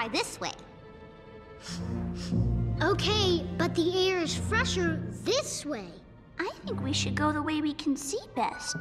try this way. Okay, but the air is fresher this way. I think we should go the way we can see best.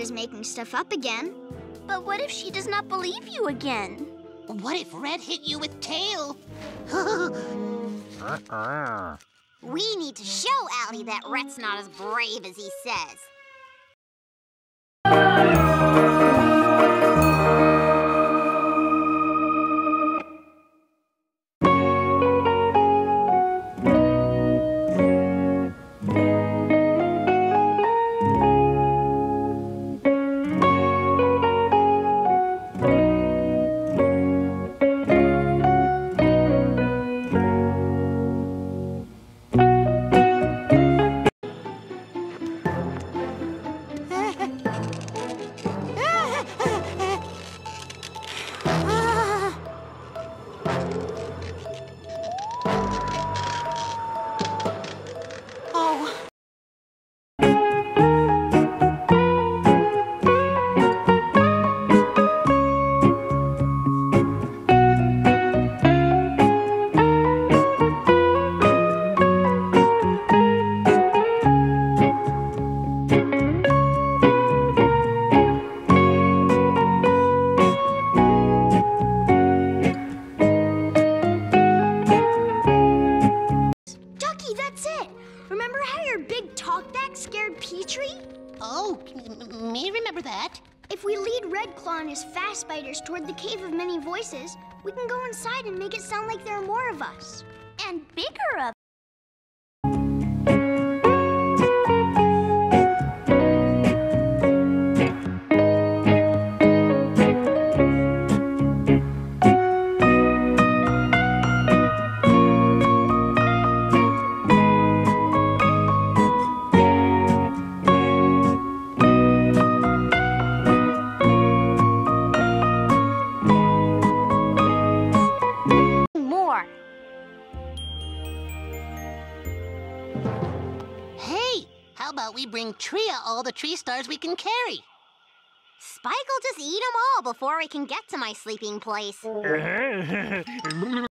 Is making stuff up again. But what if she does not believe you again? What if Rhett hit you with tail? We need to show Ali that Rhett's not as brave as he says. Big talkback scared Petrie? oh, me remember that. If we lead Red Claw and his fast biters toward the Cave of Many Voices, we can go inside and make it sound like there are more of us. And bigger of how about we bring Tria all the tree stars we can carry? Spike will just eat them all before we can get to my sleeping place.